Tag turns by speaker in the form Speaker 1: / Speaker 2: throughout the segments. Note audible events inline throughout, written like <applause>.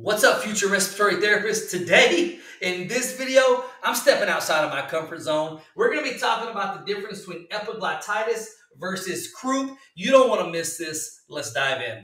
Speaker 1: What's up, future respiratory therapists? Today, in this video, I'm stepping outside of my comfort zone. We're to be talking about the difference between epiglottitis versus croup. You don't want to miss this. Let's dive in.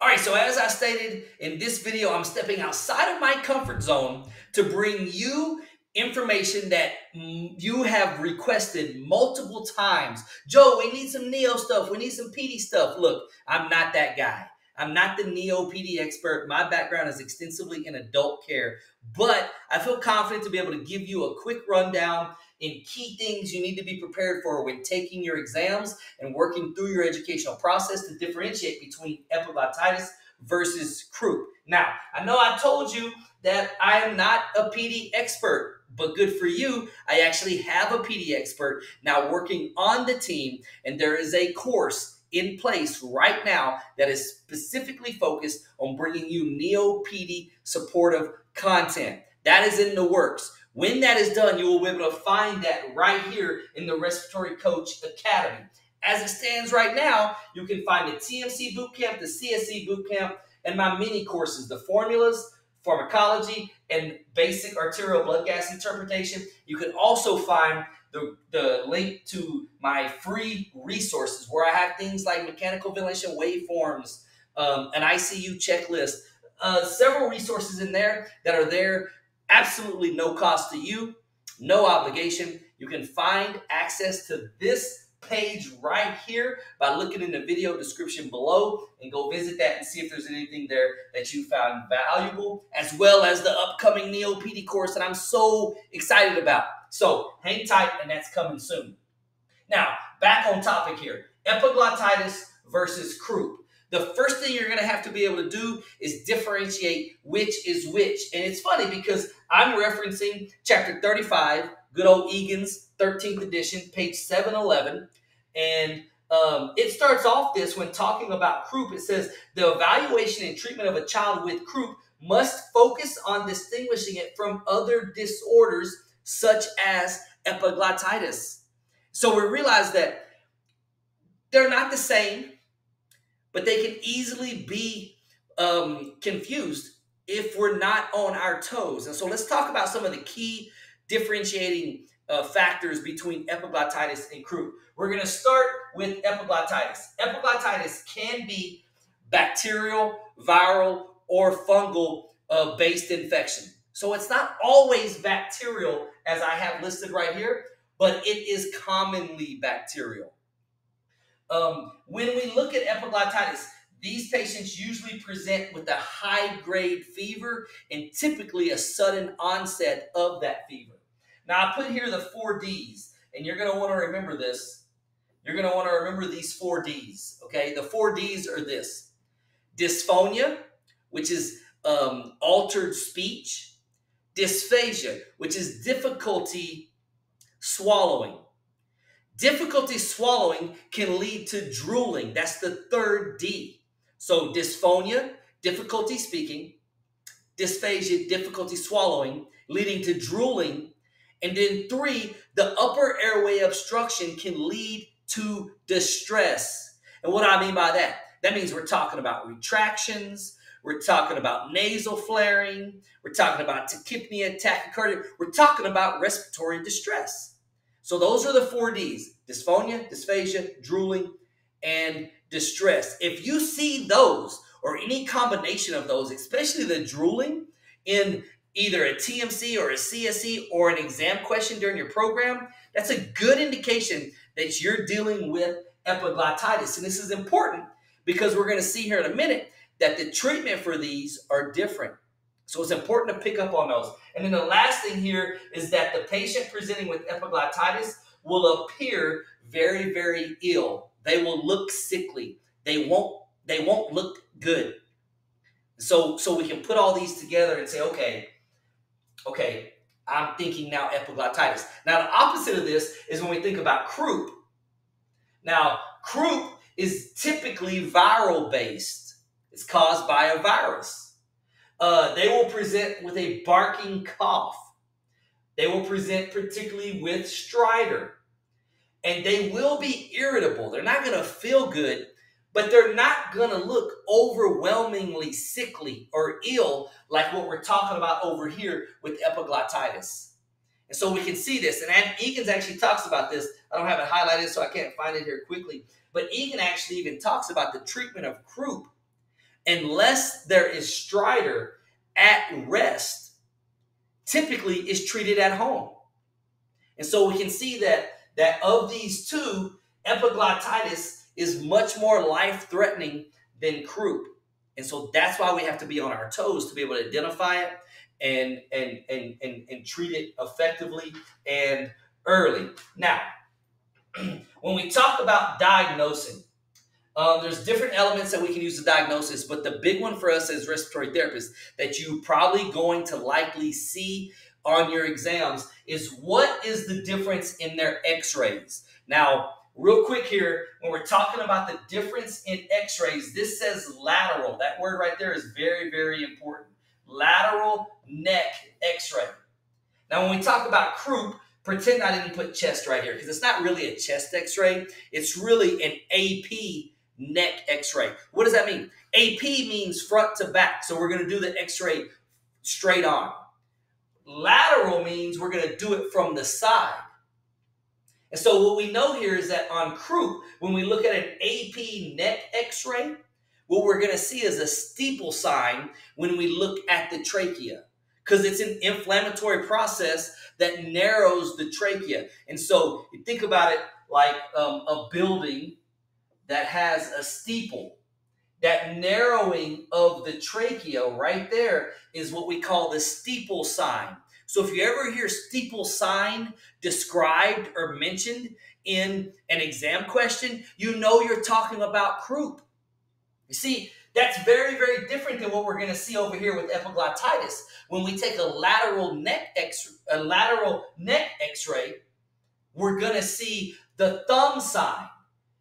Speaker 1: All right, so as I stated in this video, I'm stepping outside of my comfort zone to bring you information that you have requested multiple times. Joe, we need some Neo stuff. We need some PD stuff. Look, I'm not that guy. I'm not the Neo PD expert. My background is extensively in adult care, but I feel confident to be able to give you a quick rundown in key things you need to be prepared for when taking your exams and working through your educational process to differentiate between epiglottitis versus croup. Now, I know I told you that I am not a PD expert. But good for you, I actually have a PD expert now working on the team, and there is a course in place right now that is specifically focused on bringing you Neo PD supportive content. That is in the works. When that is done, you will be able to find that right here in the Respiratory Coach Academy. As it stands right now, you can find the TMC Bootcamp, the CSE Bootcamp, and my mini courses, the formulas, pharmacology, and basic arterial blood gas interpretation. You can also find the, the link to my free resources where I have things like mechanical ventilation waveforms, um, an ICU checklist, uh, several resources in there that are there, absolutely no cost to you, no obligation. You can find access to this page right here by looking in the video description below and go visit that and see if there's anything there that you found valuable, as well as the upcoming Neo PD course that I'm so excited about. So hang tight, and that's coming soon. Now, back on topic here epiglottitis versus croup. The first thing you're going to have to be able to do is differentiate which is which. And it's funny because I'm referencing chapter 35, good old Egan's 13th edition, page 711. And um, it starts off this when talking about croup. It says the evaluation and treatment of a child with croup must focus on distinguishing it from other disorders such as epiglottitis. So we realize that they're not the same, but they can easily be um, confused if we're not on our toes. And so let's talk about some of the key differentiating uh, factors between epiglottitis and croup. We're going to start with epiglottitis. Epiglottitis can be bacterial, viral, or fungal uh, based infection. So it's not always bacterial as I have listed right here, but it is commonly bacterial. Um, when we look at epiglottitis, these patients usually present with a high grade fever and typically a sudden onset of that fever. Now, I put here the four D's, and you're going to want to remember this. You're going to want to remember these four D's, okay? The four D's are this dysphonia, which is um, altered speech, dysphagia, which is difficulty swallowing. Difficulty swallowing can lead to drooling. That's the third D. So, dysphonia, difficulty speaking, dysphagia, difficulty swallowing, leading to drooling and then three, the upper airway obstruction can lead to distress. And what do I mean by that? That means we're talking about retractions, we're talking about nasal flaring, we're talking about tachypnea, tachycardia, we're talking about respiratory distress. So those are the four Ds dysphonia, dysphagia, drooling, and distress. If you see those or any combination of those, especially the drooling in either a TMC or a CSE or an exam question during your program, that's a good indication that you're dealing with epiglottitis. And this is important because we're going to see here in a minute that the treatment for these are different. So it's important to pick up on those. And then the last thing here is that the patient presenting with epiglottitis will appear very, very ill. They will look sickly. They won't, they won't look good. So, so we can put all these together and say, okay, okay, I'm thinking now epiglottitis. Now, the opposite of this is when we think about croup. Now, croup is typically viral based, it's caused by a virus. Uh, they will present with a barking cough. They will present particularly with stridor. And they will be irritable. They're not going to feel good, but they're not going to look overwhelmingly sickly or ill like what we're talking about over here with epiglottitis. And so we can see this. And Egan's actually talks about this. I don't have it highlighted, so I can't find it here quickly. But Egan actually even talks about the treatment of croup. Unless there is stridor at rest, typically is treated at home. And so we can see that that of these two, epiglottitis is much more life-threatening than croup. And so that's why we have to be on our toes to be able to identify it and and and and, and treat it effectively and early. Now, <clears throat> when we talk about diagnosing, um, there's different elements that we can use to diagnosis, but the big one for us as respiratory therapists that you probably going to likely see on your exams is what is the difference in their x-rays. Now, real quick here, when we're talking about the difference in x-rays, this says lateral. That word right there is very, very important. Lateral neck x-ray. Now, when we talk about croup, pretend I didn't put chest right here because it's not really a chest x-ray. It's really an AP neck x-ray. What does that mean? AP means front to back. So we're going to do the x-ray straight on. Lateral means we're going to do it from the side. And so what we know here is that on croup, when we look at an AP neck x-ray, what we're going to see is a steeple sign when we look at the trachea because it's an inflammatory process that narrows the trachea. And so you think about it like um, a building that has a steeple. That narrowing of the trachea right there is what we call the steeple sign. So if you ever hear steeple sign described or mentioned in an exam question, you know you're talking about croup. You see, that's very, very different than what we're going to see over here with epiglottitis. When we take a lateral neck x a lateral neck x-ray, we're going to see the thumb sign.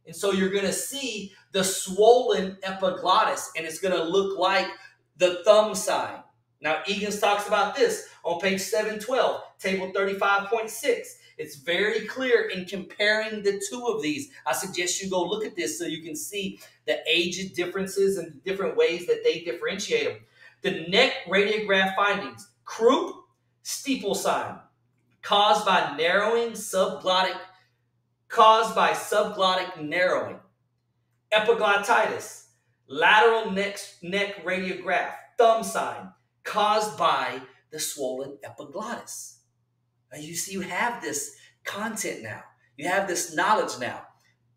Speaker 1: And so you're going to see the swollen epiglottis, and it's going to look like the thumb sign. Now, Egan's talks about this on page 712, table 35.6. It's very clear in comparing the two of these. I suggest you go look at this so you can see the age differences and different ways that they differentiate them. The neck radiograph findings, croup, steeple sign, caused by narrowing subglottic caused by subglottic narrowing, epiglottitis, lateral neck, neck radiograph, thumb sign, caused by the swollen epiglottis. Now you see, you have this content now. You have this knowledge now.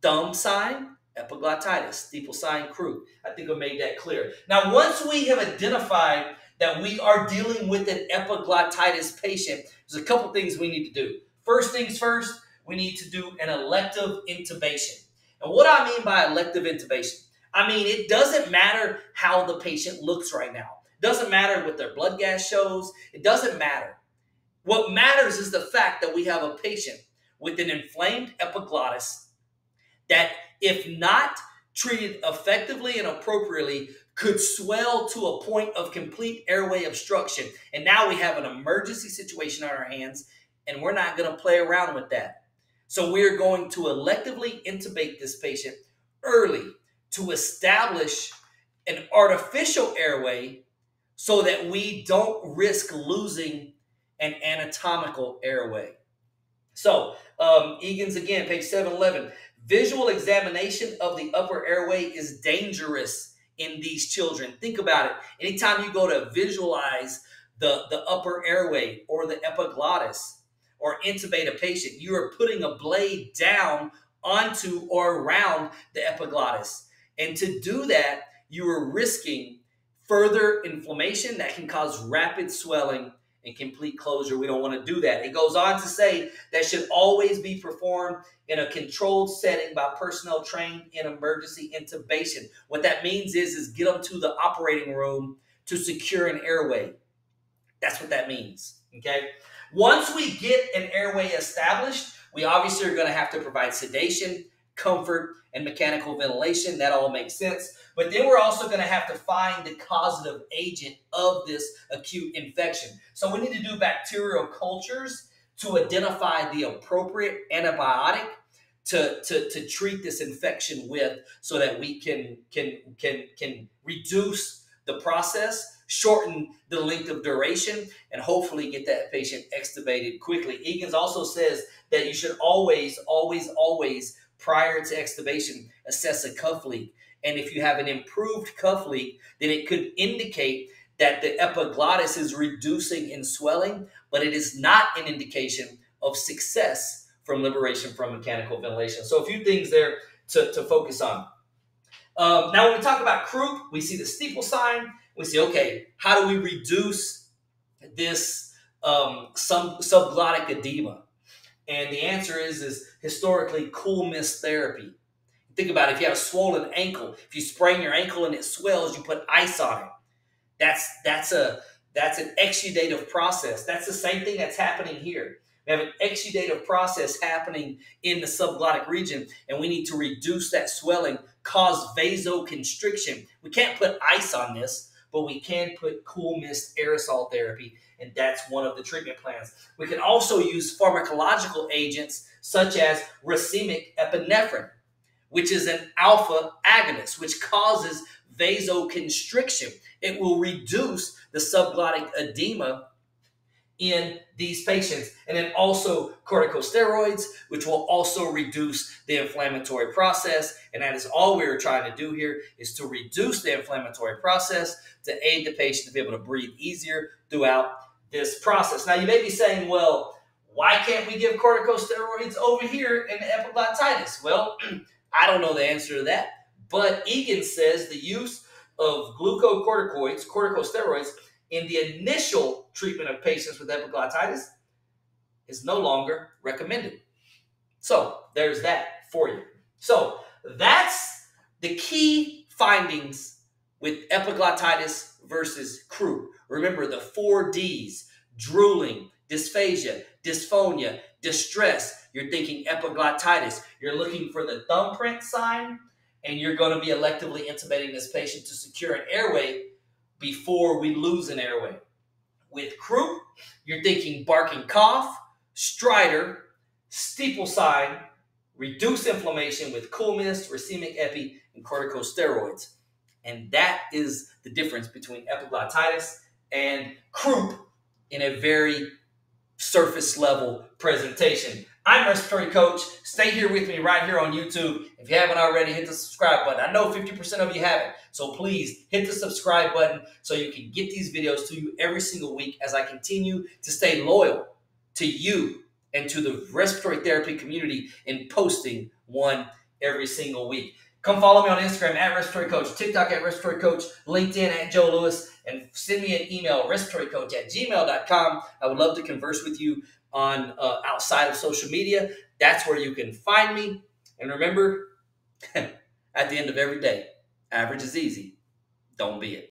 Speaker 1: Thumb sign, epiglottitis, steeple sign, croup. I think I made that clear. Now, once we have identified that we are dealing with an epiglottitis patient, there's a couple things we need to do. First things first, we need to do an elective intubation. And what I mean by elective intubation, I mean it doesn't matter how the patient looks right now. It doesn't matter what their blood gas shows. It doesn't matter. What matters is the fact that we have a patient with an inflamed epiglottis that, if not treated effectively and appropriately, could swell to a point of complete airway obstruction. And now we have an emergency situation on our hands, and we're not going to play around with that. So we're going to electively intubate this patient early to establish an artificial airway so that we don't risk losing an anatomical airway. So, um, Egan's again, page 711. Visual examination of the upper airway is dangerous in these children. Think about it. Anytime you go to visualize the, the upper airway or the epiglottis, or intubate a patient. You are putting a blade down onto or around the epiglottis. And to do that, you are risking further inflammation that can cause rapid swelling and complete closure. We don't want to do that. It goes on to say that should always be performed in a controlled setting by personnel trained in emergency intubation. What that means is, is get them to the operating room to secure an airway. That's what that means. Okay. Once we get an airway established, we obviously are going to have to provide sedation, comfort, and mechanical ventilation. That all makes sense. But then we're also going to have to find the causative agent of this acute infection. So we need to do bacterial cultures to identify the appropriate antibiotic to, to, to treat this infection with so that we can can can can reduce the process shorten the length of duration and hopefully get that patient extubated quickly egan's also says that you should always always always prior to extubation assess a cuff leak and if you have an improved cuff leak then it could indicate that the epiglottis is reducing in swelling but it is not an indication of success from liberation from mechanical ventilation. So a few things there to, to focus on. Um, now, when we talk about croup, we see the steeple sign. We see, okay, how do we reduce this um, sub, subglottic edema? And the answer is, is historically cool mist therapy. Think about it. If you have a swollen ankle, if you sprain your ankle and it swells, you put ice on it. That's that's a that's an exudative process. That's the same thing that's happening here. We have an exudative process happening in the subglottic region, and we need to reduce that swelling, cause vasoconstriction. We can't put ice on this, but we can put cool mist aerosol therapy, and that's one of the treatment plans. We can also use pharmacological agents such as racemic epinephrine, which is an alpha agonist, which causes vasoconstriction. It will reduce the subglottic edema in these patients. And then also corticosteroids, which will also reduce the inflammatory process. And that is all we're trying to do here is to reduce the inflammatory process to aid the patient to be able to breathe easier throughout this process. Now you may be saying, well, why can't we give corticosteroids over here in epiglottitis? Well, <clears throat> I don't know the answer to that, but Egan says the use of glucocorticoids, corticosteroids, in the initial treatment of patients with epiglottitis is no longer recommended. So there's that for you. So that's the key findings with epiglottitis versus croup. Remember the four D's drooling, dysphagia, dysphonia, distress. You're thinking epiglottitis. You're looking for the thumbprint sign, and you're going to be electively intubating this patient to secure an airway before we lose an airway. With croup, you're thinking barking cough, stridor, steeple sign, reduce inflammation with cool mist, racemic epi, and corticosteroids. And that is the difference between epiglottitis and croup in a very surface level presentation. I'm respiratory coach. Stay here with me right here on YouTube. If you haven't already, hit the subscribe button. I know 50% of you haven't. So please hit the subscribe button so you can get these videos to you every single week as I continue to stay loyal to you and to the respiratory therapy community in posting one every single week. Come follow me on Instagram at Respiratory Coach, TikTok at Respiratory Coach, LinkedIn at Joe Lewis, and send me an email, respiratorycoach at gmail.com. I would love to converse with you on uh, outside of social media. That's where you can find me. And remember, <laughs> at the end of every day, average is easy. Don't be it.